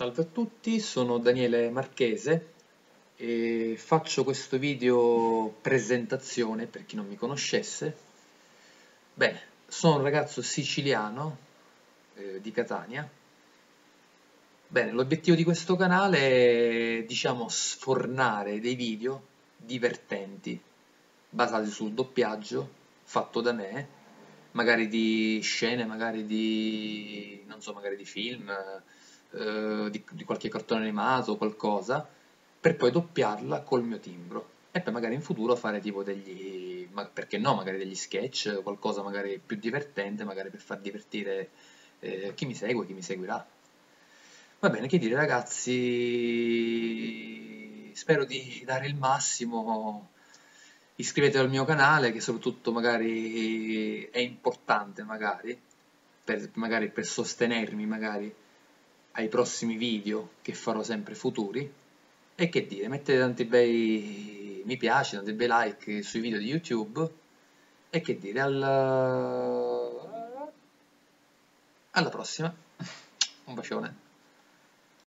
Salve a tutti, sono Daniele Marchese e faccio questo video presentazione per chi non mi conoscesse. Bene, sono un ragazzo siciliano eh, di Catania. Bene, l'obiettivo di questo canale è, diciamo, sfornare dei video divertenti, basati sul doppiaggio, fatto da me, magari di scene, magari di, non so, magari di film, eh, di, di, qualche cartone animato o qualcosa, per poi doppiarla col mio timbro. E poi magari in futuro fare tipo degli, ma perché no, magari degli sketch, qualcosa magari più divertente, magari per far divertire eh, chi mi segue, chi mi seguirà. Va bene, che dire ragazzi, spero di dare il massimo, iscrivetevi al mio canale che soprattutto magari è importante magari, per, magari per sostenermi magari ai prossimi video che farò sempre futuri e che dire, mettete tanti bei mi piace, tanti bei like sui video di YouTube e che dire, alla, alla prossima, un bacione.